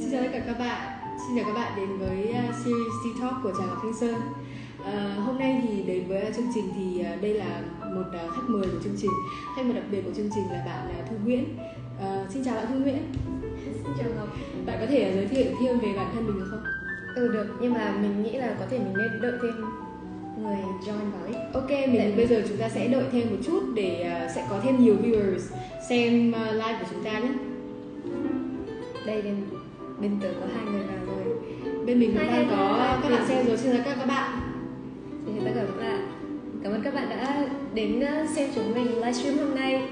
Xin chào tất cả các bạn. Xin chào các bạn đến với uh, series T-Talk của Trà Ngọc Thanh Sơn. Uh, Hôm nay thì đến với uh, chương trình thì uh, đây là một khách mời của chương trình. Khách mời đặc biệt của chương trình là bạn Thu Nguyễn. Uh, Xin chào bạn Thu Nguyễn. Xin chào Ngọc. Bạn có thể giới thiệu thêm về bản thân mình được không? Ừ được, nhưng mà mình nghĩ là có thể mình nên đợi thêm người join vào ấy. Ok, mình Để- bây giờ chúng ta sẽ đợi thêm một chút để uh, sẽ có thêm nhiều viewers xem uh, live của chúng ta nhé. Đây bên, bên tớ có hai người vào rồi. Bên mình cũng đang có các bạn xem rồi, xin chào các bạn. Xin chào tất cả các bạn. Cảm ơn các bạn đã đến uh, xem chúng mình livestream hôm nay.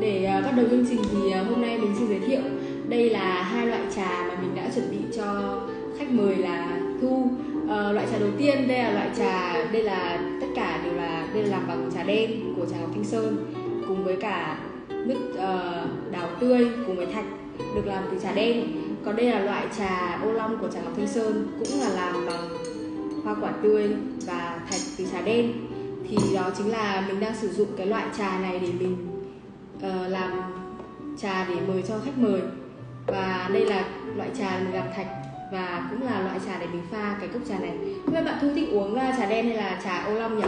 Để uh, bắt đầu chương trình thì uh, hôm nay mình xin giới thiệu. Đây là hai loại trà mà mình đã chuẩn bị cho khách mời là Thu. Ờ, loại trà đầu tiên đây là loại trà đây là tất cả đều là đây là làm bằng trà đen của trà Ngọc Thanh Sơn cùng với cả nước ờ, đào tươi cùng với thạch được làm từ trà đen. Còn đây là loại trà ô long của trà Ngọc Thanh Sơn cũng là làm bằng hoa quả tươi và thạch từ trà đen. Thì đó chính là mình đang sử dụng cái loại trà này để mình ờ, làm trà để mời cho khách mời. Và đây là loại trà mình làm thạch và cũng là loại trà để mình pha cái cốc trà này. Không biết bạn thu thích uống uh, trà đen hay là trà ô long nhỉ?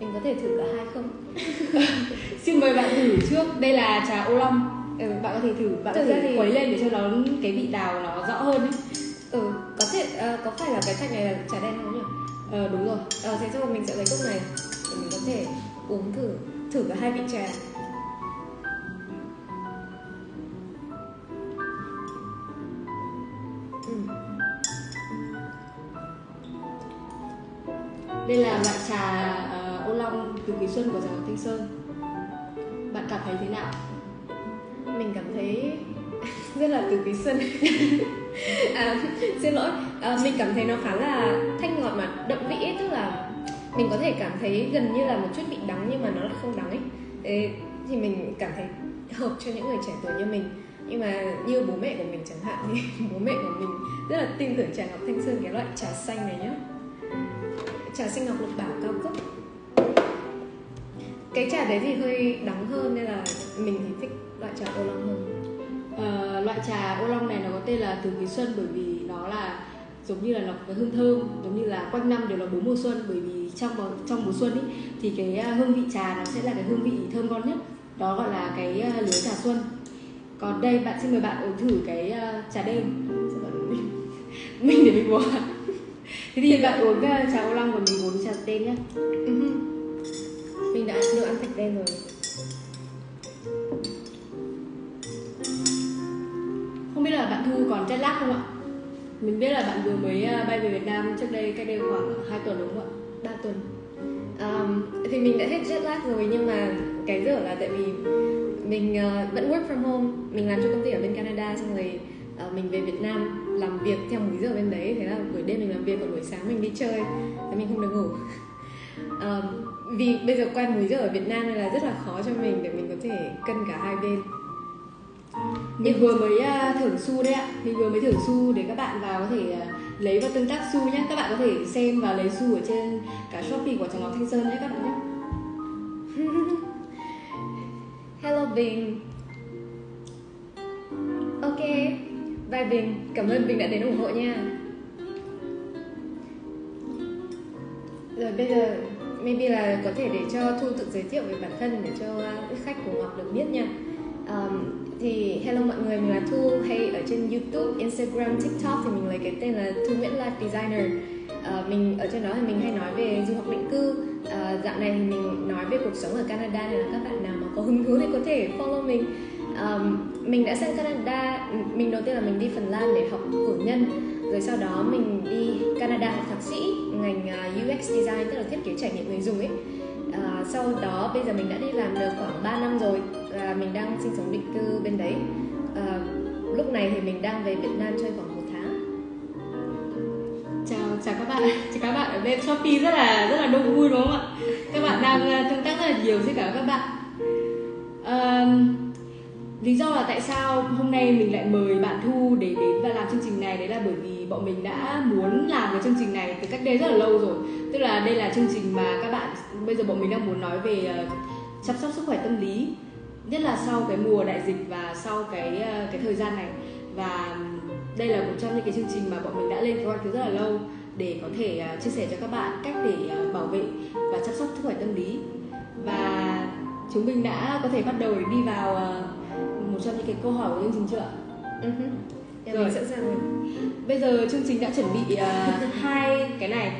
Mình có thể thử cả hai không? xin mời bạn thử trước. Đây là trà ô long ừ, bạn có thể thử bạn thể thì- khuấy lên để cho nó cái vị đào nó rõ hơn ấy. Ừ, có thể, ờ, có phải là cái thạch này là trà đen không nhỉ? ờ, đúng rồi Ờ, thế thôi mình sẽ lấy cốc này để mình có thể uống thử thử cả hai vị trà ừ. đây là loại trà ờ, ô long từ quý xuân của Ngọc Thanh Sơn bạn cảm thấy thế nào mình cảm thấy rất là từ quý xuân. À, xin lỗi. À, mình cảm thấy nó khá là thanh ngọt mà đậm vị ấy, tức là mình có thể cảm thấy gần như là một chút vị đắng nhưng mà nó lại không đắng ấy. Thế thì mình cảm thấy hợp cho những người trẻ tuổi như mình. Nhưng mà như bố mẹ của mình chẳng hạn thì bố mẹ của mình rất là tin tưởng trà ngọc thanh sơn cái loại trà xanh này nhá. Trà xanh ngọc lục bảo cao cấp. Cái trà đấy thì hơi đắng hơn nên là mình thì thích loại trà ô long hơn Ờ, loại trà ô long này nó có tên là từ quý xuân bởi vì nó là giống như là nó có cái hương thơm giống như là quanh năm đều là bốn mùa xuân. Bởi vì trong trong mùa xuân ý, thì cái à, hương vị trà nó sẽ là cái hương vị thơm ngon nhất. Đó gọi là cái à, lứa trà xuân. Còn đây bạn xin mời bạn uống thử cái à, trà bạn mình, để mình uống thế thì bạn uống à, trà ô long còn mình uống trà đen nhá. Ừ. mình đã được ăn thạch đen rồi không biết là bạn thu còn jet lag không ạ? Mình biết là bạn vừa mới à, bay về Việt Nam trước đây cách đây khoảng 2 tuần đúng không ạ? 3 tuần. Um, thì mình đã hết jet lag rồi nhưng mà cái dở là tại vì mình uh, vẫn work from home. Mình làm cho công ty ở bên Canada xong rồi uh, mình về Việt Nam làm việc theo múi giờ bên đấy. Thế là buổi đêm mình làm việc còn buổi sáng mình đi chơi. Thế mình không được ngủ. Um, vì bây giờ quen múi giờ ở Việt Nam nên là rất là khó cho mình để mình có thể cân cả hai bên. Mình à, vừa mới thưởng su đấy ạ. Mình vừa mới thưởng su để các bạn vào có thể à, lấy và tương tác su nhé Các bạn có thể xem và lấy su ở trên cả Shopee của trường Ngọc Thanh Sơn nhé các bạn nhé. Hello Bình. Ok, Bye Bình. Cảm ơn Bình đã đến ủng hộ nha. Rồi bây giờ, Maybe là có thể để cho Thu tự giới thiệu về bản thân Để cho khách của Ngọc được biết nha um, Thì hello mọi người Mình là Thu. Hay ở trên YouTube, Instagram, TikTok Thì mình lấy cái tên là Thu Nguyễn Life Designer. Uh, mình ở trên đó thì mình hay nói về du học định cư. Uh, dạo này thì mình nói về cuộc sống ở Canada nên là các bạn nào mà có hứng thú thì có thể follow mình. Um, mình đã sang Canada mình đầu tiên là mình đi Phần Lan để học cử nhân. Rồi sau đó mình đi Canada học thạc sĩ ngành ờ, UX design tức là thiết kế trải nghiệm người dùng ấy. Uh, sau đó bây giờ mình đã đi làm được khoảng 3 năm rồi là mình đang sinh sống định cư bên đấy. À, lúc này thì mình đang về Việt Nam chơi khoảng một tháng. Chào chào các bạn Chào các bạn ở bên Shopee rất là rất là đông vui đúng không ạ? Các bạn đang à, tương tác rất là nhiều với cả các bạn. À, Lý do là tại sao hôm nay mình lại mời bạn Thu để đến và làm chương trình này Đấy là bởi vì bọn mình đã muốn làm cái chương trình này từ cách đây rất là lâu rồi. Tức là đây là chương trình mà các bạn Bây giờ bọn mình đang muốn nói về à, chăm sóc sức khỏe tâm lý. Nhất là sau cái mùa đại dịch và sau cái ờ, cái thời gian này Và đây là một trong những cái chương trình mà bọn mình đã lên kế hoạch từ rất là lâu để có thể uh, chia sẻ cho các bạn cách để uh, bảo vệ và chăm sóc sức khỏe tâm lý và chúng mình đã có thể bắt đầu để đi vào một trong những cái câu hỏi của chương trình chưa ạ? Uh-huh. Yeah, Rồi. mình sẵn sàng. Bây giờ chương trình đã chuẩn bị uh, hai cái này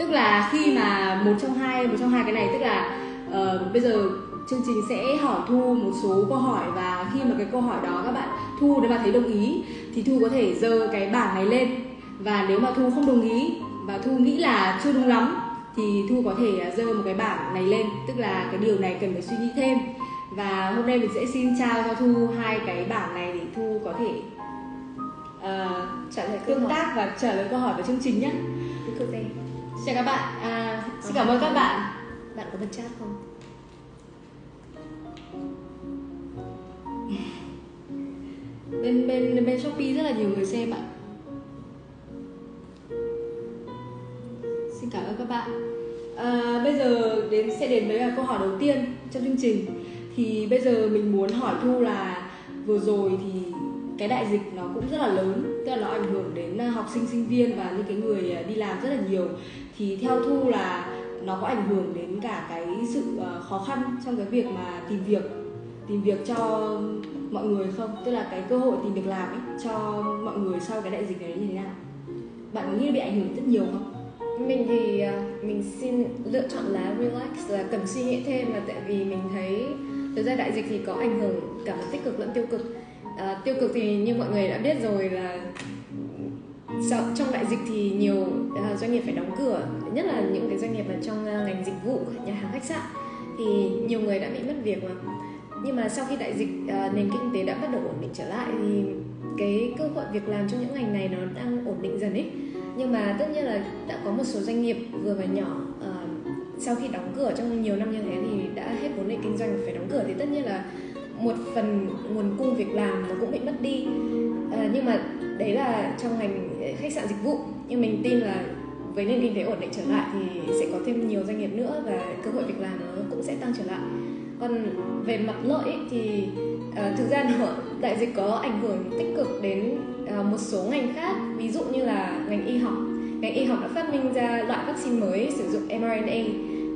tức là khi mà một trong hai một trong hai cái này tức là uh, bây giờ chương trình sẽ hỏi thu một số câu hỏi và khi mà cái câu hỏi đó các bạn thu nếu mà thấy đồng ý thì thu có thể giơ cái bảng này lên. Và nếu mà thu không đồng ý và thu nghĩ là chưa đúng lắm thì thu có thể uh, giơ một cái bảng này lên. Tức là cái điều này cần phải suy nghĩ thêm. Và hôm nay mình sẽ xin trao cho thu hai cái bảng này để thu có thể uh, trả lời tương hỏi. tác và trả lời câu hỏi của chương trình nhé. Chào các bạn, à, xin cảm ơn các bạn. bạn có bật chat không Bên bên bên Shopee rất là nhiều người xem ạ. Xin cảm ơn các bạn. À, bây giờ đến sẽ đến với câu hỏi đầu tiên trong chương trình. Thì bây giờ mình muốn hỏi Thu là vừa rồi thì cái đại dịch nó cũng rất là lớn, tức là nó ảnh hưởng đến à, học sinh sinh viên và những cái người à, đi làm rất là nhiều. Thì theo Thu là nó có ảnh hưởng đến cả cái sự à, khó khăn trong cái việc mà tìm việc tìm việc cho mọi người không? Tức là cái cơ hội tìm việc làm ấy cho mọi người sau cái đại dịch này như thế nào? Bạn có nghĩ bị ảnh hưởng rất nhiều không? Mình thì à, mình xin lựa chọn là relax là cần suy nghĩ thêm là tại vì mình thấy thực ra đại dịch thì có ảnh hưởng cả mặt tích cực lẫn tiêu cực. À, tiêu cực thì như mọi người đã biết rồi là sau, trong đại dịch thì nhiều à, doanh nghiệp phải đóng cửa nhất là những cái doanh nghiệp mà trong à, ngành dịch vụ nhà hàng khách sạn thì nhiều người đã bị mất việc mà nhưng mà sau khi đại dịch uh, nền kinh tế đã bắt đầu ổn định trở lại thì cái cơ hội việc làm trong những ngành này nó đang ổn định dần ấy. Nhưng mà tất nhiên là đã có một số doanh nghiệp vừa và nhỏ uh, sau khi đóng cửa trong nhiều năm như thế thì đã hết vốn để kinh doanh phải đóng cửa. Thì tất nhiên là một phần nguồn cung việc làm nó cũng bị mất đi. Ờ, nhưng mà đấy là trong ngành khách sạn dịch vụ. Nhưng mình tin là với nền kinh tế ổn định trở lại thì sẽ có thêm nhiều doanh nghiệp nữa và cơ hội việc làm nó cũng sẽ tăng trở lại còn về mặt lợi ý, thì uh, thực ra nó, đại dịch có ảnh hưởng tích cực đến uh, một số ngành khác. Ví dụ như là ngành y học. Ngành y học đã phát minh ra loại vaccine mới sử dụng mRNA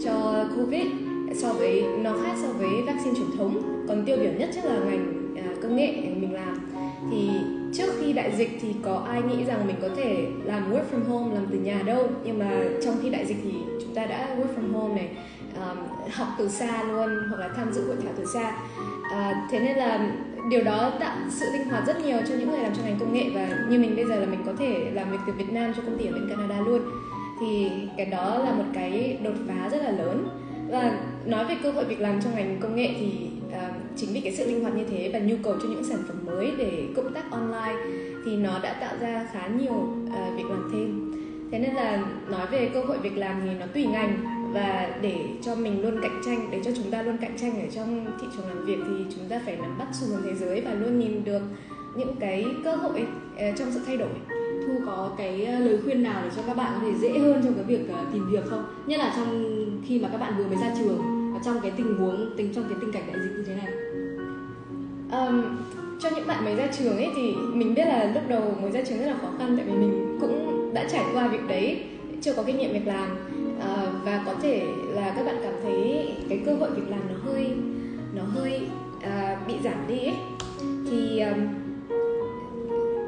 cho covid so với nó khác so với vaccine truyền thống. Còn tiêu biểu nhất chắc là ngành uh, công nghệ mình làm. Thì trước khi đại dịch thì có ai nghĩ rằng mình có thể làm work from home làm từ nhà đâu? Nhưng mà trong khi đại dịch thì chúng ta đã work from home này um, học từ xa luôn hoặc là tham dự hội thảo từ xa. À, thế nên là điều đó tạo sự linh hoạt rất nhiều cho những người làm trong ngành công nghệ và như mình bây giờ là mình có thể làm việc từ Việt Nam cho công ty ở bên Canada luôn. Thì cái đó là một cái đột phá rất là lớn. Và nói về cơ hội việc làm trong ngành công nghệ thì uh, chính vì cái sự linh hoạt như thế và nhu cầu cho những sản phẩm mới để cộng tác online thì nó đã tạo ra khá nhiều uh, việc làm thêm. Thế nên là nói về cơ hội việc làm thì nó tùy ngành và để cho mình luôn cạnh tranh để cho chúng ta luôn cạnh tranh ở trong thị trường làm việc thì chúng ta phải nắm bắt xu hướng thế giới và luôn nhìn được những cái cơ hội ờ, trong sự thay đổi. Thu có cái ờ, lời khuyên nào để cho các bạn có thể dễ hơn trong cái việc ờ, tìm việc không? Nhất là trong khi mà các bạn vừa mới ra trường và trong cái tình huống tính trong cái tình cảnh đại dịch như thế này. Um, cho những bạn mới ra trường ấy thì mình biết là lúc đầu mới ra trường rất là khó khăn tại vì mình cũng đã trải qua việc đấy chưa có kinh nghiệm việc làm. Uh, và có thể là các bạn cảm thấy cái cơ hội việc làm nó hơi nó hơi uh, bị giảm đi ấy. Thì um,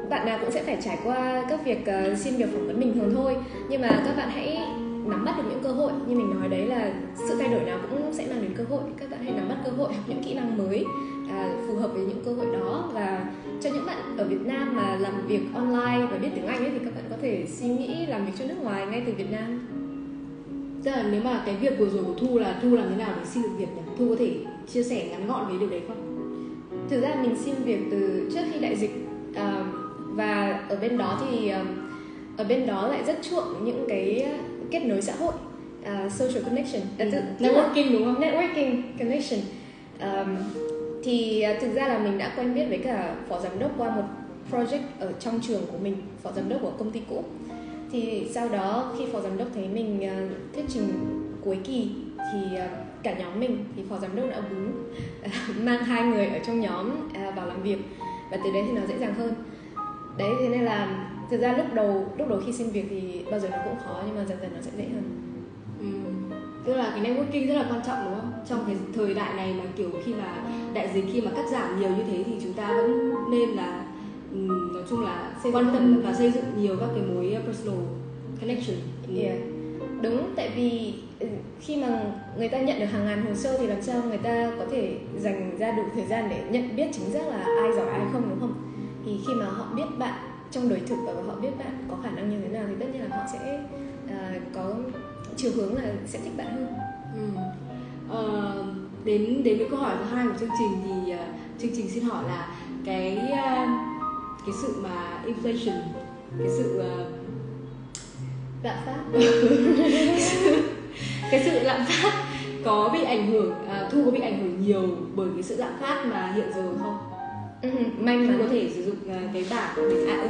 bạn nào cũng sẽ phải trải qua các việc uh, xin việc phỏng vấn bình thường thôi. Nhưng mà các bạn hãy nắm bắt được những cơ hội. Như mình nói đấy là sự thay đổi nào cũng sẽ mang đến cơ hội. Các bạn hãy nắm bắt cơ hội học những kỹ năng mới à, phù hợp với những cơ hội đó. Và cho những bạn ở Việt Nam mà làm việc online và biết tiếng Anh ấy thì các bạn có thể suy nghĩ làm việc cho nước ngoài ngay từ Việt Nam tức là nếu mà cái việc vừa rồi của thu là thu làm thế nào để xin được việc nhỉ? Thu có thể chia sẻ ngắn gọn về điều đấy không? Thực ra mình xin việc từ trước khi đại dịch à, và ở bên đó thì à, ở bên đó lại rất chuộng những cái kết nối xã hội à, social connection. Là- networking đúng không? Networking connection. Um, thì à, thực ra là mình đã quen biết với cả phó giám đốc qua một project ở trong trường của mình phó giám đốc của công ty cũ thì sau đó khi phó giám đốc thấy mình ờ, thuyết trình cuối kỳ thì ờ, cả nhóm mình, thì phó giám đốc đã muốn ờ, mang hai người ở trong nhóm vào làm việc. Và từ đấy thì nó dễ dàng hơn. Đấy, thế nên là thực ra lúc đầu lúc đầu khi xin việc thì bao giờ nó cũng khó, nhưng mà dần dần nó sẽ dễ hơn. Ừ. tức là cái networking rất là quan trọng, đúng không? Trong cái thời đại này mà, kiểu, khi mà đại dịch khi mà cắt giảm nhiều như thế thì chúng ta vẫn nên là nói chung là Xây quan tâm và xây dựng nhiều các cái mối uh, personal connection Ừ. Yeah. Đúng, tại vì ừ, khi mà người ta nhận được hàng ngàn hồ sơ thì làm sao người ta có thể dành ra đủ thời gian để nhận biết chính xác là ai giỏi ai không đúng không? Thì khi mà họ biết bạn trong đời thực và họ biết bạn có khả năng như thế nào thì tất nhiên là họ sẽ à, có chiều hướng là sẽ thích bạn hơn. Ừ. Ờ, đến đến với câu hỏi thứ hai của chương trình thì uh, chương trình xin hỏi là cái uh, cái sự mà inflation cái sự uh, Lạm phát. cái sự lạm phát có bị ảnh hưởng à, thu có bị ảnh hưởng nhiều bởi cái sự lạm phát mà hiện giờ không? Ừ, may mắn có thể sử dụng à, cái bảng để à ừ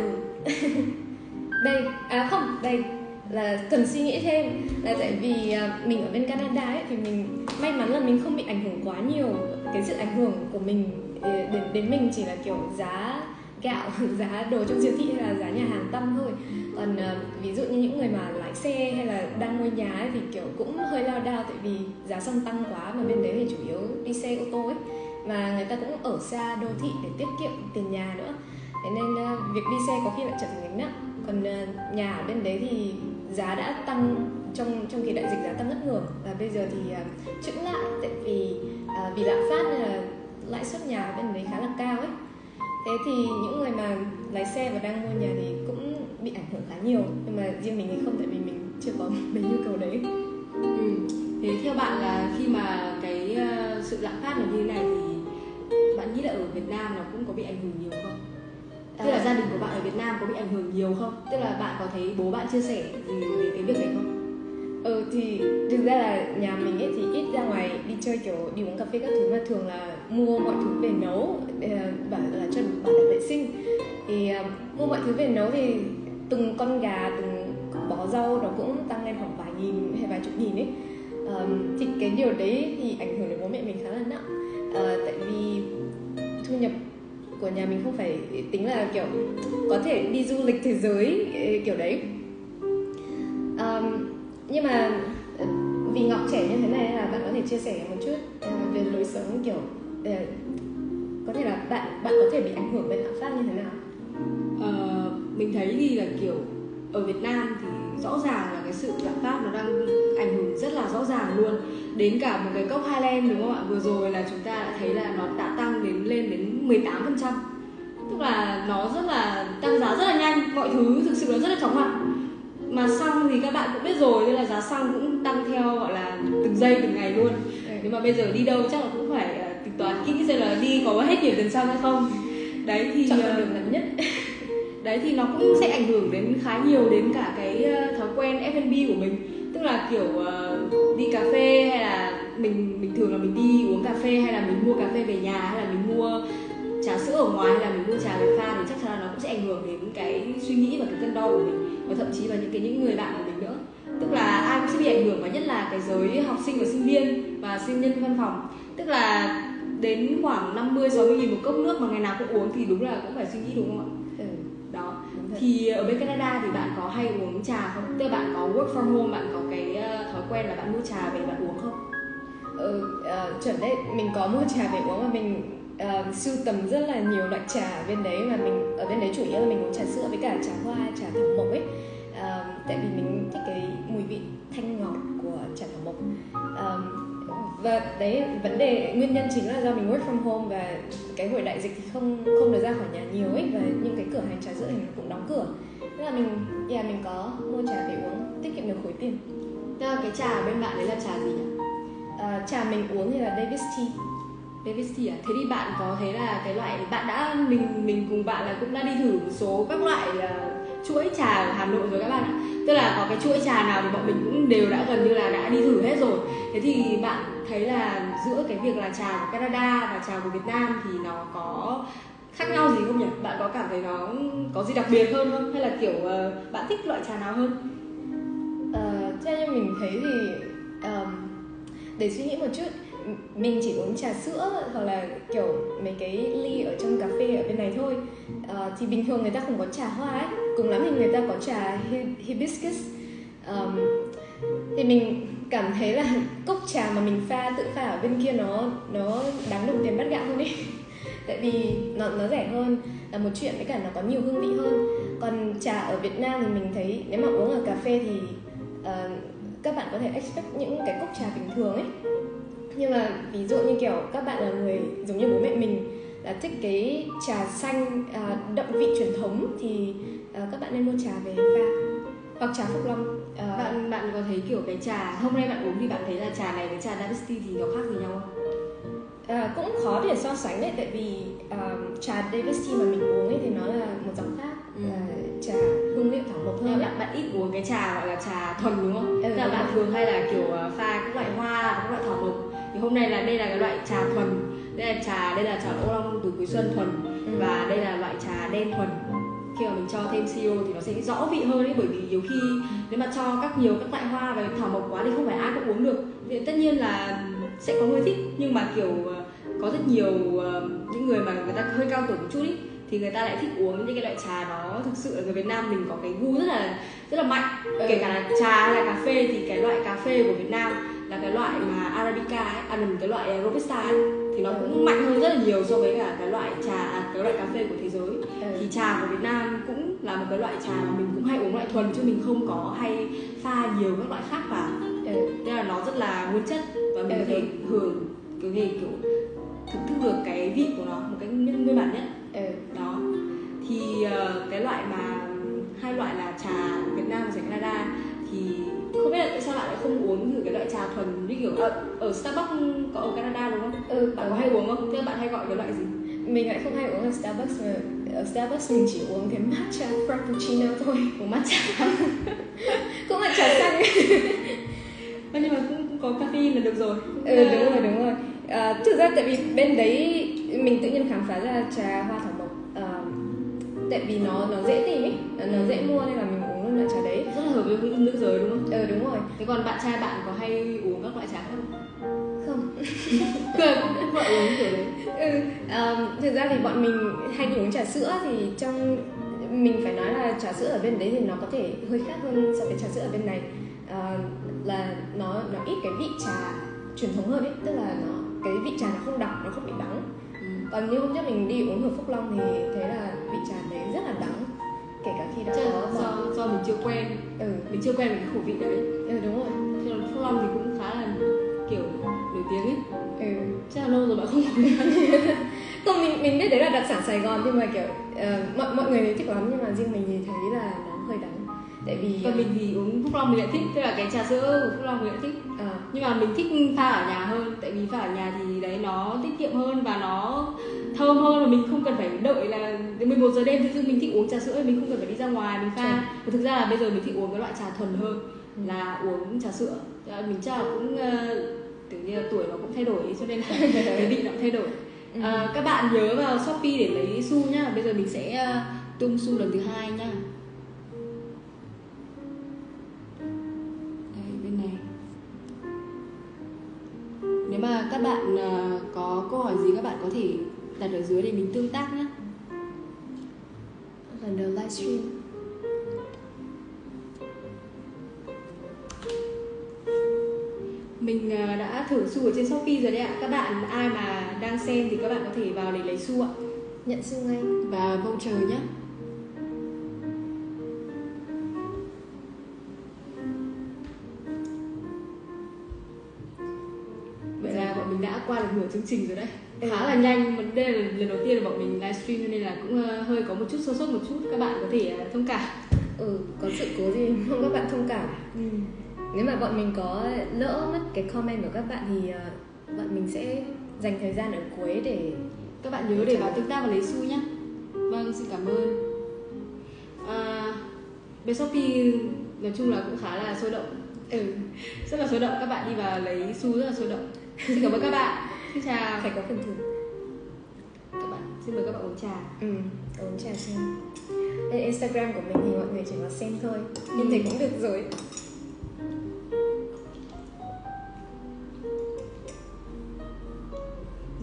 đây à không đây là cần suy nghĩ thêm là tại vì à, mình ở bên Canada ấy thì mình may mắn là mình không bị ảnh hưởng quá nhiều. Cái sự ảnh hưởng của mình ờ, đến đến mình chỉ là kiểu giá gạo giá đồ trong siêu thị hay là giá nhà hàng tăng thôi. Còn uh, ví dụ như những người mà lái xe hay là đang mua nhà ấy, thì kiểu cũng hơi lao đao tại vì giá xăng tăng quá mà bên đấy thì chủ yếu đi xe ô tô ấy. Mà người ta cũng ở xa đô thị để tiết kiệm tiền nhà nữa. Thế nên uh, việc đi xe có khi lại trở thành gánh nặng. Còn uh, nhà ở bên đấy thì giá đã tăng trong trong kỳ đại dịch giá tăng ngất ngờ và bây giờ thì uh, chững lại tại vì uh, vì lạm phát nên là lãi suất nhà ở bên đấy khá là cao ấy thế thì những người mà lái xe và đang mua nhà thì cũng bị ảnh hưởng khá nhiều. Nhưng mà riêng mình thì không tại vì mình chưa có mấy nhu cầu đấy. Ừ. thế theo bạn là khi mà cái à, sự lạm phát như thế này thì bạn nghĩ là ở Việt Nam nó cũng có bị ảnh hưởng nhiều không? Tức là À. gia đình của bạn ở Việt Nam có bị ảnh hưởng nhiều không? Tức là bạn có thấy bố bạn chia sẻ gì về cái việc này không Ừ thì thực ra là nhà mình ấy thì ít ra ngoài đi chơi kiểu đi uống cà phê các thứ mà thường là mua mọi thứ về nấu để bảo là cho bảo đảm vệ sinh. Thì ờ, mua mọi thứ về nấu thì từng con gà từng bó rau nó cũng tăng lên khoảng vài nghìn hay vài chục nghìn ấy. Ờm, thì cái điều đấy thì ảnh hưởng đến bố mẹ mình khá là nặng. Uh, tại vì thu nhập của nhà mình không phải tính là kiểu có thể đi du lịch thế giới kiểu đấy nhưng mà ờ, vì ngọc trẻ như thế này là bạn có thể chia sẻ một chút ờ, về lối sống kiểu ờ, có thể là bạn bạn có thể bị ảnh hưởng bởi lạm phát như thế nào? Ờ, mình thấy thì là kiểu ở Việt Nam thì rõ ràng là cái sự lạm phát nó đang ảnh hưởng rất là rõ ràng luôn. Đến cả một cái cốc Highland đúng không ạ? Vừa rồi là chúng ta đã thấy là nó đã tăng đến lên đến 18 tức là nó rất là tăng giá rất là nhanh mọi thứ thực sự nó rất là chóng mặt mà xăng thì các bạn cũng biết rồi nên là giá xăng cũng tăng theo gọi là từng giây từng ngày luôn. Nếu mà bây giờ đi đâu chắc là cũng phải ờ, tính toán kỹ xem là đi có hết nhiều tiền xăng hay không. Đấy thì chọn ờ, con đường ngắn nhất. đấy thì nó cũng sẽ ảnh hưởng đến khá nhiều đến cả cái ờ, thói quen F&B của mình. Tức là kiểu ờ, đi cà phê hay là mình bình thường là mình đi uống cà phê hay là mình mua cà phê về nhà hay là mình mua trà sữa ở ngoài hay là mình mua trà về pha thì chắc chắn là nó cũng sẽ ảnh hưởng đến cái suy nghĩ và cái cân đo của mình và thậm chí là những cái những người bạn của mình nữa. Tức là ai cũng sẽ bị ảnh hưởng và nhất là cái giới học sinh và sinh viên và sinh nhân văn phòng. Tức là đến khoảng 50 60 nghìn một cốc nước mà ngày nào cũng uống thì đúng là cũng phải suy nghĩ đúng không ạ? Ừ, đó. Thì ở bên Canada thì bạn có hay uống trà không? Tức là bạn có work from home bạn có cái ờ, thói quen là bạn mua trà về bạn uống không? Ừ, ờ, chuẩn đấy. Mình có mua trà về uống và mình uh, sưu tầm rất là nhiều loại trà ở bên đấy mà mình ở bên đấy chủ yếu là mình uống trà sữa với cả trà hoa trà thảo mộc ấy. Ờ, tại vì mình thích cái mùi vị thanh ngọt của trà thảo mộc. Ờ, và đấy vấn đề nguyên nhân chính là do mình work from home và cái hồi đại dịch thì không không được ra khỏi nhà nhiều ấy và những cái cửa hàng trà sữa thì nó cũng đóng cửa. Thế là mình yeah, mình có mua trà về uống tiết kiệm được khối tiền. Tức là cái trà bên bạn đấy là trà gì nhỉ? Ờ, trà mình uống thì là Davis tea Davis tea à? Thế thì bạn có thấy là cái loại bạn đã mình mình cùng bạn là cũng đã đi thử một số các loại uh, chuỗi trà ở Hà Nội rồi các bạn ạ. Tức là có cái chuỗi trà nào thì bọn mình cũng đều đã gần như là đã đi thử hết rồi. Thế thì bạn thấy là giữa cái việc là trà của Canada và trà của Việt Nam thì nó có khác nhau gì không nhỉ? Bạn có cảm thấy nó có gì đặc biệt hơn không? Hay là kiểu uh, bạn thích loại trà nào hơn? uh, theo như mình thấy thì um, để suy nghĩ một chút mình chỉ uống trà sữa hoặc là kiểu mấy cái ly ở trong cà phê ở bên này thôi. Uh, thì bình thường người ta không có trà hoa ấy. Cùng lắm thì người ta có trà hibiscus. Um, thì mình cảm thấy là cốc trà mà mình pha tự pha ở bên kia nó nó đáng đồng tiền bát gạo hơn đi tại vì nó nó rẻ hơn là một chuyện với cả nó có nhiều hương vị hơn. Còn trà ở Việt Nam thì mình thấy nếu mà uống ở cà phê thì uh, các bạn có thể expect những cái cốc trà bình thường ấy nhưng mà ví dụ như kiểu các bạn là người giống như bố mẹ mình là thích cái trà xanh uh, đậm vị truyền thống thì uh, các bạn nên mua trà về pha hoặc trà phúc long uh, bạn bạn có thấy kiểu cái trà hôm nay bạn uống thì bạn thấy là trà này với trà Dynasty thì nó khác gì nhau không? À, cũng khó để so sánh đấy tại vì um, trà Davis Tea mà mình uống ấy thì nó là một dòng khác ừ. là trà hương liệu thảo mộc hơn bạn bạn ít uống cái trà gọi là trà thuần đúng không? Ừ, là bạn thường hay là kiểu ờ, pha các loại hoa các loại thảo mộc thì hôm nay là đây là cái loại trà thuần. Đây là trà đây là trà ô long từ quý xuân thuần. Ừ. và đây là loại trà đen thuần. Khi mà mình cho thêm CEO thì nó sẽ rõ vị hơn ấy bởi vì nhiều khi nếu mà cho các nhiều các loại hoa và thảo mộc quá thì không phải ai cũng uống được. Thì tất nhiên là sẽ có người thích nhưng mà kiểu ờ, có rất nhiều ờ, những người mà người ta hơi cao tuổi một chút ý thì người ta lại thích uống những cái loại trà đó. Thực sự là người Việt Nam mình có cái gu rất là rất là mạnh. Ừ. kể cả là trà hay là cà phê thì cái loại cà phê của Việt Nam cái loại mà arabica ấy, à mình cái loại robusta ấy, thì nó cũng mạnh hơn rất là nhiều so với cả cái loại trà à, cái loại cà phê của thế giới ừ. thì trà của Việt Nam cũng là một cái loại trà mà mình cũng hay uống loại thuần chứ mình không có hay pha nhiều các loại khác vào ừ. nên là nó rất là nguyên chất và mình ừ. có thể hưởng cái gì kiểu thưởng thức được cái vị của nó một cách nguyên bản nhất ừ. đó thì uh, cái loại mà hai loại là trà Việt Nam và trà Canada thì không biết là tại sao bạn lại không uống thử cái loại trà thuần như kiểu ở, ở Starbucks có ở Canada đúng không? Ừ. Bạn có hay uống không? Thế bạn hay gọi cái loại gì? Mình lại không hay uống ở Starbucks mà ở Starbucks mình chỉ uống cái matcha frappuccino thôi uống matcha cũng là trà xanh nhưng mà cũng có caffeine là được rồi ừ đúng rồi đúng rồi à, thực ra tại vì bên đấy mình tự nhiên khám phá ra trà hoa thảo mộc à, tại vì nó nó dễ tìm ấy nó dễ mua nên là mình với nữ giới đúng không? Ừ đúng rồi. Thế còn bạn trai bạn có hay uống các loại trà không? Không. Cũng gọi uống kiểu đấy ừ um, thực ra thì bọn mình hay uống trà sữa thì trong mình phải nói là trà sữa ở bên đấy thì nó có thể hơi khác hơn so với trà sữa ở bên này. Uh, là nó nó ít cái vị trà truyền thống hơn ấy tức là nó cái vị trà nó không đặc nó không bị đắng. Ừ. còn như hôm trước mình đi uống ở phúc long thì thấy là vị trà đấy rất là đắng kể cả khi đã Chắc có do do mình chưa quen. Ừ. mình chưa quen với cái khẩu vị đấy. Ừ đúng rồi. Cho nên phúc long thì cũng khá là kiểu nổi tiếng ấy. Ừ. chắc là lâu rồi bạn không không mình mình biết đấy là đặc sản sài gòn nhưng mà kiểu uh, mọi mọi người thì thích lắm nhưng mà riêng mình thì thấy là nó hơi đắng tại vì còn mình thì uống phúc long mình lại thích tức là cái trà sữa của phúc long mình lại thích. À. nhưng mà mình thích pha ở nhà hơn tại vì pha ở nhà thì đấy nó tiết kiệm hơn và nó thơm hơn và mình không cần phải đợi là 11 giờ đêm. Thì mình thích uống trà sữa thì mình không cần phải đi ra ngoài mình pha. Và thực ra là bây giờ mình thích uống cái loại trà thuần hơn ừ. là uống trà sữa. Mình chắc là cũng uh, tưởng như là tuổi nó cũng thay đổi cho nên là cái vị nó cũng thay đổi. Ừ. à, các bạn nhớ vào shopee để lấy xu nhá. Bây giờ mình sẽ uh, tung xu lần thứ hai nhá các bạn ờ, có câu hỏi gì các bạn có thể đặt ở dưới để mình tương tác nhé. Lần đầu livestream mình ờ, đã thử xu ở trên shopee rồi đấy ạ. Các bạn ai mà đang xem thì các bạn có thể vào để lấy xu ạ. Nhận xu ngay. Và voucher nhé qua được nửa chương trình rồi đấy. Khá là nhanh đây là lần đầu tiên là bọn mình livestream nên là cũng ờ, hơi có một chút sơ suất một chút các bạn có thể ờ, thông cảm. Ừ có sự cố gì mong các bạn thông cảm. Ừ. nếu mà bọn mình có lỡ mất cái comment của các bạn thì ờ, bọn mình sẽ dành thời gian ở cuối để các bạn nhớ để vào tương tác và lấy xu nhé vâng xin cảm ơn. À, bên shopee nói chung là cũng khá là sôi động. Ừ rất là sôi động. Các bạn đi vào lấy xu rất là sôi động xin cảm ơn các bạn. Xin chào. Phải có phần thưởng. Các bạn xin mời các bạn uống trà. Ừ. Uống trà xem. Đây instagram của mình thì mọi người chỉ có xem thôi nhưng ừ. cũng được rồi.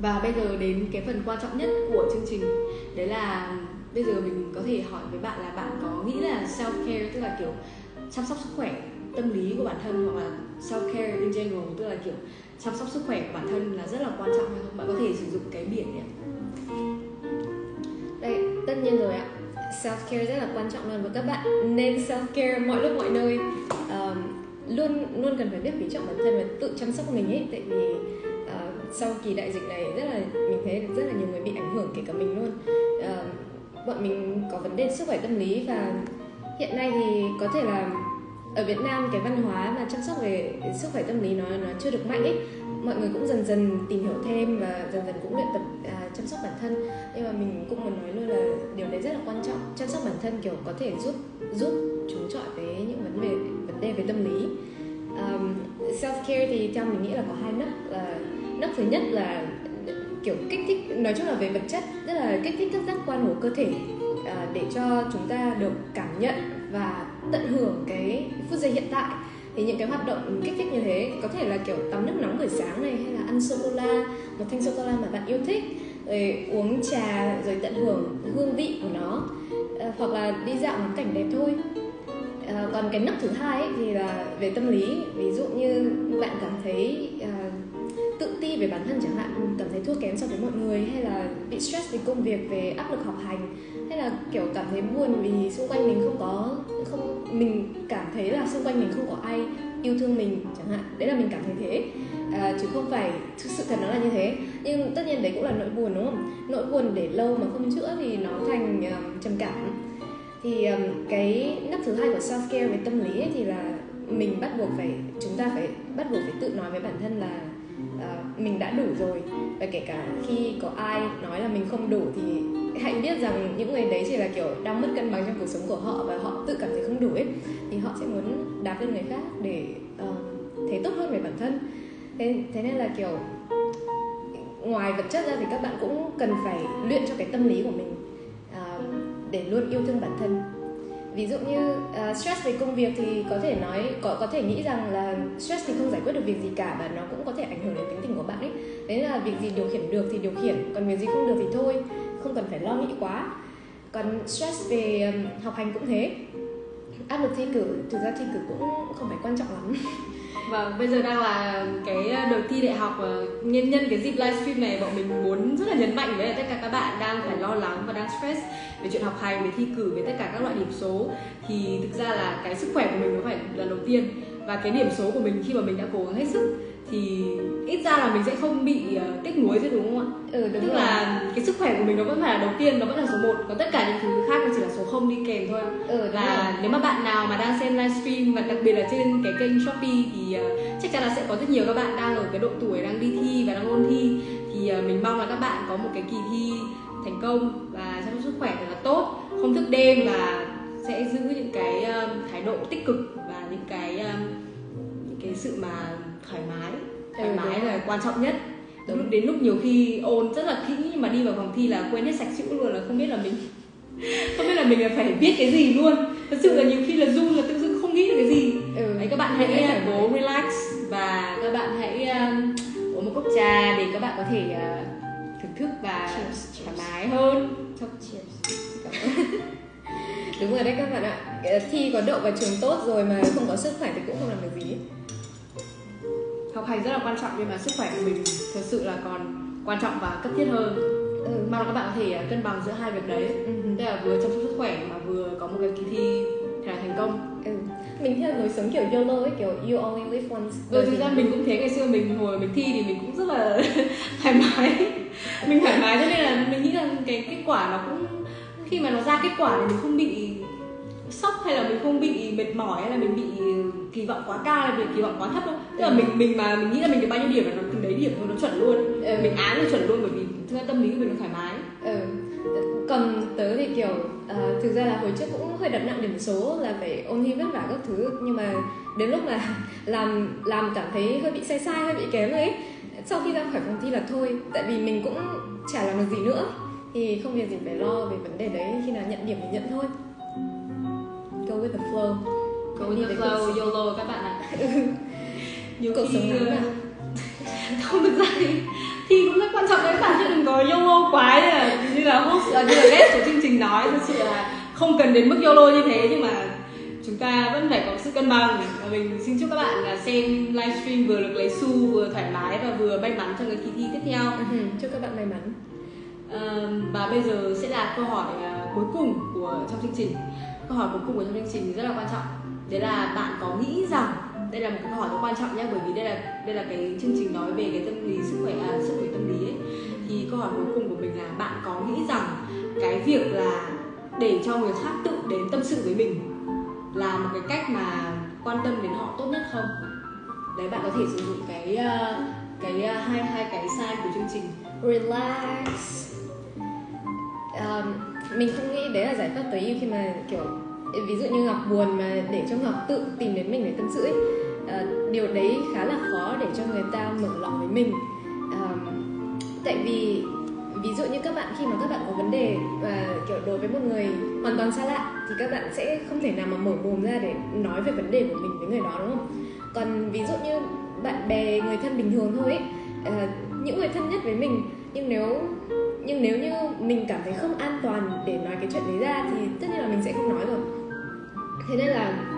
Và bây giờ đến cái phần quan trọng nhất của chương trình. Đấy là bây giờ mình có thể hỏi với bạn là bạn có nghĩ là self care tức là kiểu chăm sóc sức khỏe tâm lý của bản thân hoặc là self care in general tức là kiểu chăm sóc sức khỏe của bản thân là rất là quan trọng hay không? Bạn có thể sử dụng cái biển này đây tất nhiên rồi ạ. Self care rất là quan trọng luôn và các bạn. Nên self care mọi lúc mọi nơi. Um, luôn luôn cần phải biết quý trọng bản thân và tự chăm sóc mình ấy. Tại vì uh, sau kỳ đại dịch này rất là mình thấy rất là nhiều người bị ảnh hưởng kể cả mình luôn. Uh, bọn mình có vấn đề sức khỏe tâm lý và hiện nay thì có thể là ở Việt Nam cái văn hóa mà chăm sóc về sức khỏe tâm lý nó nó chưa được mạnh ấy. Mọi người cũng dần dần tìm hiểu thêm và dần dần cũng luyện tập à, chăm sóc bản thân. Nhưng mà mình cũng muốn nói luôn là điều đấy rất là quan trọng. Chăm sóc bản thân kiểu có thể giúp giúp chống chọi với những vấn đề vấn đề về tâm lý. Um, self care thì theo mình nghĩ là có hai nấc là nấc thứ nhất là kiểu kích thích nói chung là về vật chất rất là kích thích các giác quan của cơ thể à, để cho chúng ta được cảm nhận và tận hưởng cái phút giây hiện tại. Thì những cái hoạt động kích thích như thế có thể là kiểu tắm nước nóng buổi sáng này hay là ăn sô cô la một thanh sô cô la mà bạn yêu thích rồi uống trà rồi tận hưởng hương vị của nó à, hoặc là đi dạo ngắm cảnh đẹp thôi. À, còn cái nấc thứ hai ấy, thì là về tâm lý. Ví dụ như bạn cảm thấy à, tự ti về bản thân chẳng hạn cảm thấy thua kém so với mọi người hay là bị stress vì công việc về áp lực học hành hay là kiểu cảm thấy buồn vì xung quanh mình không có không mình cảm thấy là xung quanh mình không có ai yêu thương mình chẳng hạn. Đấy là mình cảm thấy thế. À, chứ không phải thực sự thật nó là như thế. Nhưng tất nhiên đấy cũng là nỗi buồn đúng không? Nỗi buồn để lâu mà không chữa thì nó thành um, trầm cảm. Thì um, cái nấc thứ hai của self care về tâm lý ấy thì là mình bắt buộc phải chúng ta phải bắt buộc phải tự nói với bản thân là uh, mình đã đủ rồi. Và kể cả khi có ai nói là mình không đủ thì hãy biết rằng những người đấy chỉ là kiểu đang mất cân bằng trong cuộc sống của họ và họ tự cảm thấy không đủ ấy. Thì họ sẽ muốn đạp lên người khác để uh, thấy tốt hơn về bản thân. Thế thế nên là kiểu ngoài vật chất ra thì các bạn cũng cần phải luyện cho cái tâm lý của mình uh, để luôn yêu thương bản thân ví dụ như uh, stress về công việc thì có thể nói có có thể nghĩ rằng là stress thì không giải quyết được việc gì cả và nó cũng có thể ảnh hưởng đến tính tình của bạn ấy. Đấy là việc gì điều khiển được thì điều khiển còn việc gì không được thì thôi không cần phải lo nghĩ quá. Còn stress về um, học hành cũng thế. Áp lực thi cử thực ra thi cử cũng không phải quan trọng lắm. và bây giờ đang là cái ờ, đợt thi đại học ờ, nhân nhân cái dịp livestream này bọn mình muốn rất là nhấn mạnh với tất cả các bạn đang phải lo lắng và đang stress về chuyện học hành, về thi cử, về tất cả các loại điểm số. Thì thực ra là cái sức khỏe của mình nó phải là đầu tiên. Và cái điểm số của mình khi mà mình đã cố gắng hết sức thì ít ra là mình sẽ không bị uh, tiếc nuối chứ đúng không ạ? Ừ đúng Tức rồi. là cái sức khỏe của mình nó vẫn phải là đầu tiên, nó vẫn là số 1 Còn tất cả những thứ khác nó chỉ là số 0 đi kèm thôi Ừ, Và rồi. nếu mà bạn nào mà đang xem livestream và đặc biệt là trên cái kênh Shopee thì uh, chắc chắn là sẽ có rất nhiều các bạn đang ở cái độ tuổi đang đi thi và đang ôn thi Thì uh, mình mong là các bạn có một cái kỳ thi thành công và chăm sóc sức khỏe thật là tốt Không thức đêm và sẽ giữ những cái thái độ tích cực và những cái những cái sự mà thoải mái thoải Ừ, mái đúng là quan trọng nhất Đúng. đúng. đến lúc nhiều khi ôn rất là kỹ nhưng mà đi vào phòng thi là quên hết sạch chữ luôn là không biết là mình không biết là mình là phải viết cái gì luôn thật sự là nhiều khi là run là tự dưng không nghĩ được cái gì Ừ. đấy các bạn hãy mái. cố relax và các bạn hãy um, uống một cốc trà để các bạn có thể uh, thưởng thức và Cheers, thoải mái hơn Cheers. đúng rồi đấy các bạn ạ Ờ, thi có đậu vào trường tốt rồi mà không có sức khỏe thì cũng không làm được gì học hành rất là quan trọng nhưng mà sức khỏe của mình thật sự là còn quan trọng và cấp thiết hơn ừ. mong là các bạn có thể uh, cân bằng giữa hai việc đấy Ừ. tức là vừa chăm sóc sức khỏe mà vừa có một cái kỳ thi thật là thành công ừ. mình theo lối sống kiểu YOLO ấy kiểu you only live once rồi thực ra mình cũng thế ngày xưa mình hồi mình thi thì mình cũng rất là thoải mái mình thoải mái cho nên là mình nghĩ là cái kết quả nó cũng khi mà nó ra kết quả thì mình không bị sốc hay là mình không bị mệt mỏi hay là mình bị kỳ vọng quá cao hay là kỳ vọng quá thấp đâu tức là Ừ. mình mình mà mình nghĩ là mình được bao nhiêu điểm là nó từng đấy điểm thôi nó chuẩn luôn. Ừ. mình án là chuẩn luôn bởi vì thực ra tâm lý của mình nó thoải mái. Ừ. còn tớ thì kiểu ờ, thực ra là hồi trước cũng hơi đặt nặng điểm số là phải ôn thi vất vả các thứ. Nhưng mà đến lúc mà làm làm cảm thấy hơi bị sai sai hơi bị kém rồi ấy sau khi ra khỏi phòng thi là thôi. Tại vì mình cũng chả làm được gì nữa. Thì không việc gì phải lo về vấn đề đấy. Khi nào nhận điểm thì nhận thôi go with the flow. Go with the cuộc flow. YOLO các bạn ạ. Nhiều Cuộc sống ngắn mà. không thực ra thì thì cũng rất quan trọng đấy các bạn chứ đừng có yolo quá như là như là host à, như là guest của chương trình nói thật sự là không cần đến mức yolo như thế nhưng mà chúng ta vẫn phải có sự cân bằng. Và mình xin chúc các bạn là xem livestream vừa được lấy xu vừa thoải mái và vừa may mắn trong cái kỳ thi tiếp theo. Ừ, chúc các bạn may mắn. Ờ, và bây giờ sẽ là câu hỏi à, cuối cùng của trong chương trình câu hỏi cuối cùng của trong chương trình rất là quan trọng. Đấy là bạn có nghĩ rằng đây là một câu hỏi rất quan trọng nhé bởi vì đây là đây là cái chương trình nói về cái tâm lý sức khỏe à, sức khỏe tâm lý ấy. Thì câu hỏi cuối cùng của mình là bạn có nghĩ rằng cái việc là để cho người khác tự đến tâm sự với mình là một cái cách mà quan tâm đến họ tốt nhất không? Đấy bạn có thể sử dụng cái ờ, cái ờ, hai hai cái sign của chương trình. Relax. Um, mình không nghĩ đấy là giải pháp tối ưu khi mà kiểu ví dụ như ngọc buồn mà để cho ngọc tự tìm đến mình để tâm sự ấy à, điều đấy khá là khó để cho người ta mở lòng với mình. À, tại vì ví dụ như các bạn khi mà các bạn có vấn đề và kiểu đối với một người hoàn toàn xa lạ thì các bạn sẽ không thể nào mà mở mồm ra để nói về vấn đề của mình với người đó đúng không? Còn ví dụ như bạn bè người thân bình thường thôi ấy, à, những người thân nhất với mình nhưng nếu nhưng nếu như mình cảm thấy không an toàn để nói cái chuyện đấy ra thì tất nhiên là mình sẽ không nói rồi. Thế nên là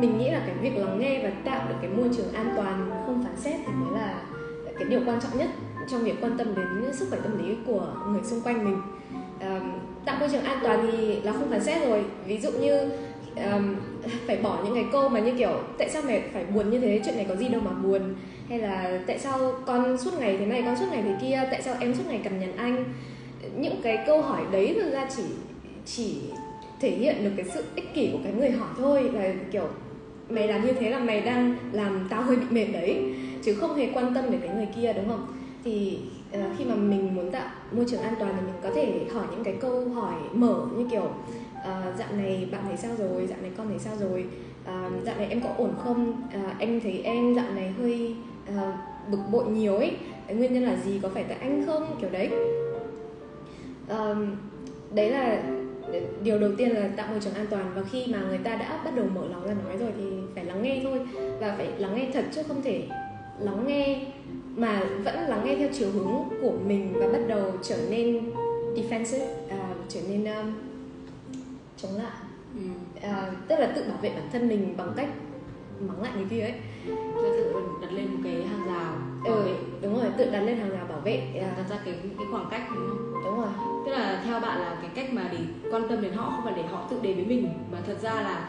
mình nghĩ là cái việc lắng nghe và tạo được cái môi trường an toàn không phán xét thì mới là cái điều quan trọng nhất trong việc quan tâm đến sức khỏe tâm lý của người xung quanh mình. Um, tạo môi trường an toàn thì là không phán xét rồi. Ví dụ như um, phải bỏ những cái câu mà như kiểu tại sao mẹ phải buồn như thế? Chuyện này có gì đâu mà buồn? Hay là tại sao con suốt ngày thế này con suốt ngày thế kia tại sao em suốt ngày cằn nhằn anh? Những cái câu hỏi đấy thực ra chỉ chỉ thể hiện được cái sự ích kỷ của cái người hỏi thôi. Là kiểu mày làm như thế là mày đang làm tao hơi bị mệt đấy. Chứ không hề quan tâm đến cái người kia đúng không? Thì uh, khi mà mình muốn tạo môi trường an toàn thì mình có thể hỏi những cái câu hỏi mở như kiểu uh, dạo này bạn thấy sao rồi? Dạo này con thấy sao rồi? Uh, dạo này em có ổn không? Uh, anh thấy em dạo này hơi uh, bực bội nhiều ấy. Nguyên nhân là gì có phải tại anh không? Kiểu đấy. Um, đấy là điều đầu tiên là tạo môi trường an toàn. Và khi mà người ta đã bắt đầu mở lòng ra nói rồi thì phải lắng nghe thôi. Và phải lắng nghe thật chứ không thể lắng nghe mà vẫn lắng nghe theo chiều hướng của mình và bắt đầu trở nên defensive uh, trở nên um, chống lại. Ừ. uh, tức là tự bảo vệ bản thân mình bằng cách mắng lại người kia ấy Ra tự đặt lên một cái hàng rào ừ, vệ. đúng rồi tự đặt lên hàng rào bảo vệ uh, đặt ra cái cái khoảng cách đúng không? Đúng rồi. Tức là theo bạn là cái cách mà để quan tâm đến họ không phải để họ tự đến với mình mà thật ra là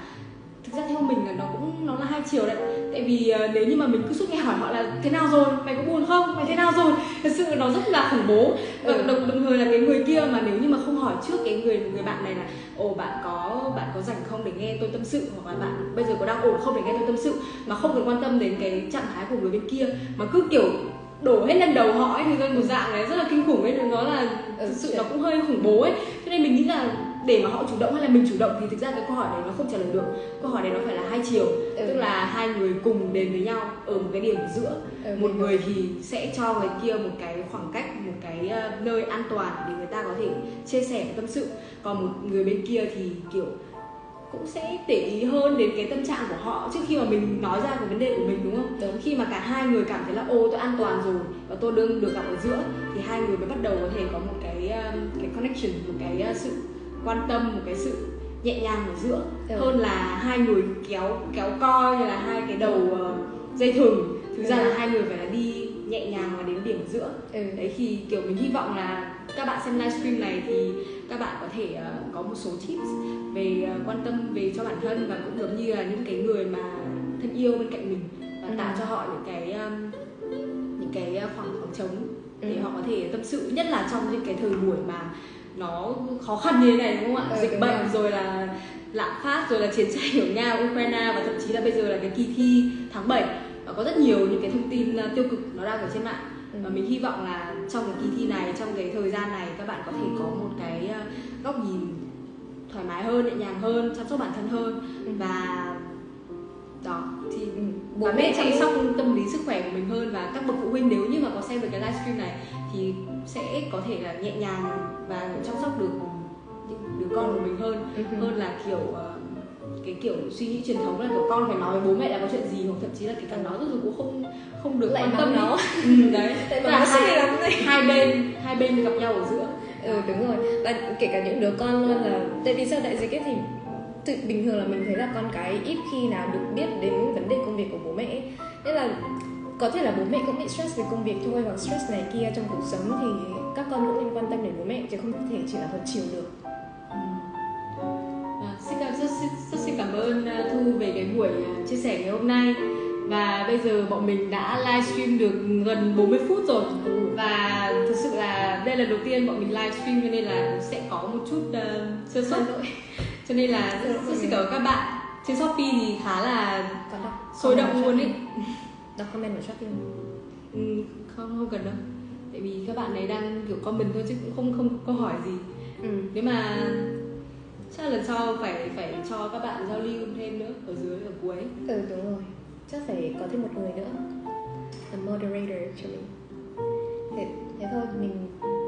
thực ra theo mình là nó cũng nó là hai chiều đấy. Tại vì uh, nếu như mà mình cứ suốt ngày hỏi họ là thế nào rồi? Mày có buồn không? Mày thế nào rồi? Thật sự nó rất là khủng bố. Và Ừ. đồng, đồng thời là cái người kia mà nếu như mà không hỏi trước cái người người bạn này là ồ bạn có bạn có rảnh không để nghe tôi tâm sự? Hoặc là bạn bây giờ có đang ổn không để nghe tôi tâm sự? Mà không cần quan tâm đến cái trạng thái của người bên kia. Mà cứ kiểu đổ hết lên đầu họ ấy thì một dạng này rất là kinh khủng ấy. Nó là Ừ, thực sự nó cũng hơi khủng bố ấy. Cho nên mình nghĩ là để mà họ chủ động hay là mình chủ động thì thực ra cái câu hỏi này nó không trả lời được. Câu hỏi này nó phải là hai chiều Ừ. tức là hai người cùng đến với nhau ở một cái điểm ở giữa. Ừ, một người thì sẽ cho người kia một cái khoảng cách một cái ờ, nơi an toàn để người ta có thể chia sẻ tâm sự. Còn một người bên kia thì kiểu cũng sẽ để ý hơn đến cái tâm trạng của họ trước khi mà mình nói ra cái vấn đề của mình đúng không? Đúng. khi mà cả hai người cảm thấy là ô tôi an toàn rồi và tôi đương được gặp ở giữa thì hai người mới bắt đầu có thể có một cái um, cái connection một cái uh, sự quan tâm một cái sự nhẹ nhàng ở giữa Ừ. hơn là hai người kéo kéo co như là hai cái đầu uh, dây thừng thực ra Ừ. là hai người phải là đi nhẹ nhàng và đến điểm giữa ừ. đấy thì kiểu mình hy vọng là các bạn xem livestream này thì các bạn có thể uh, có một số tips về uh, quan tâm về cho bản thân và cũng giống như là những cái người mà thân yêu bên cạnh mình và Ừ. tạo cho họ những cái um, những cái khoảng khoảng trống để Ừ. họ có thể tâm sự nhất là trong những cái thời buổi mà nó khó khăn như thế này đúng không ạ Ừ, dịch bệnh rồi. rồi là lạm phát rồi là chiến tranh ở nga ukraine và thậm chí là bây giờ là cái kỳ thi tháng 7 và có rất nhiều những cái thông tin uh, tiêu cực nó đang ở trên mạng Ừ. và mình hy vọng là trong cái kỳ thi này trong cái thời gian này các bạn có thể có một cái uh, góc nhìn thoải mái hơn nhẹ nhàng hơn chăm sóc bản thân hơn Ừ. và đó thì Ừ. bố Bố mẹ chăm sóc tâm lý sức khỏe của mình hơn và các bậc phụ huynh nếu như mà có xem được cái livestream này thì sẽ có thể là nhẹ nhàng và chăm sóc được đứa con của mình hơn. Ừ. hơn là kiểu uh, cái kiểu suy nghĩ truyền thống là kiểu con phải nói với bố mẹ là có chuyện gì hoặc thậm chí là kể cả nói rồi cũng không không được Lại quan tâm nó. ừ, đấy. Tại mà hai, lắm này hai bên hai bên gặp nhau ở giữa. Ừ đúng rồi. Và kể cả những đứa con luôn là tại vì sau đại dịch ấy thì tự bình thường là mình thấy là con cái ít khi nào được biết đến vấn đề công việc của bố mẹ ấy. nên là có thể là bố mẹ cũng bị stress về công việc thôi hoặc stress này kia trong cuộc sống thì các con cũng nên quan tâm đến bố mẹ chứ không thể chỉ là một chiều được. À, xin cảm rất, rất, rất xin cảm ơn à, Thu về cái buổi à, chia sẻ ngày hôm nay. Và bây giờ bọn mình đã livestream được gần 40 phút rồi. Và thực sự là đây là đầu tiên bọn mình livestream cho nên là sẽ có một chút uh, sơ suất. Cho nên là rất, rất xin cảm ơn các bạn. Trên shopee thì khá là đọc. sôi động luôn ý đọc comment ở shopee. Ừ, không không cần đâu tại vì các bạn ấy đang kiểu comment thôi chứ cũng không không có câu hỏi gì. Ừ. Nếu mà chắc là lần sau phải phải cho các bạn giao lưu thêm nữa ở dưới ở cuối. Ừ đúng rồi. Chắc phải có thêm một người nữa. Làm moderator cho mình. Thế, thế thôi mình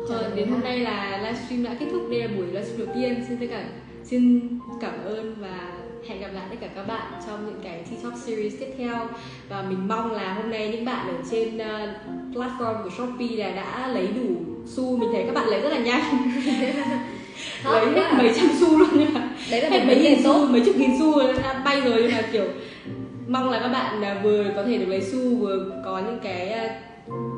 mọi đến hôm nay là livestream đã kết thúc đây là buổi livestream đầu tiên. Xin tất cả xin cảm ơn và hẹn gặp lại tất cả các bạn trong những cái TikTok series tiếp theo. Và mình mong là hôm nay những bạn ở trên uh, platform của Shopee là đã lấy đủ xu. Mình thấy các bạn lấy rất là nhanh. Lấy hết mấy trăm xu luôn nhưng mà đấy là hết mấy nghìn xu mấy chục nghìn xu đã bay rồi nhưng mà kiểu mong là các bạn là vừa có thể được lấy xu vừa có những cái à,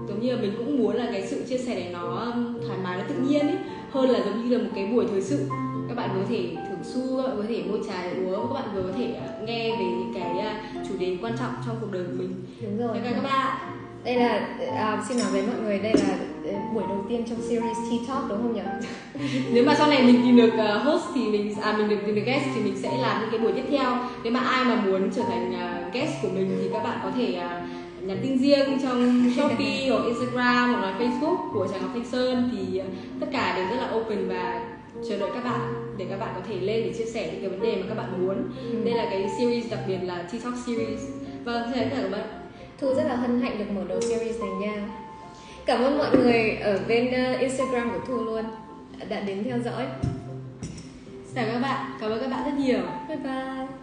giống như là mình cũng muốn là cái sự chia sẻ này nó thoải mái nó tự nhiên ấy. Hơn là giống như là một cái buổi thời sự. Các bạn có thể xu các bạn có thể mua trà để uống các bạn vừa có thể à, nghe về những cái à, chủ đề quan trọng trong cuộc đời của mình. Đúng rồi. Các bạn đây là à, xin nói với mọi người đây là ờ, buổi đầu tiên trong series Tea Talk đúng không nhỉ? Nếu mà sau này mình tìm được uh, host thì mình à mình được tìm được guest thì mình sẽ làm những cái buổi tiếp theo. Nếu mà ai mà muốn trở thành uh, guest của mình thì các bạn có thể uh, nhắn tin riêng trong Shopee hoặc Instagram hoặc là Facebook của Trà Ngọc Thanh Sơn thì uh, tất cả đều rất là open và chờ đợi các bạn để các bạn có thể lên để chia sẻ những cái vấn đề mà các bạn muốn. Đây là cái series đặc biệt là TikTok series. Vâng xin tất cả các bạn. Thu rất là hân hạnh được mở đầu series này nha. Cảm ơn mọi người ở bên ờ, Instagram của Thu luôn. Đã đến theo dõi. Xin chào các bạn. Cảm ơn các bạn rất nhiều. Bye bye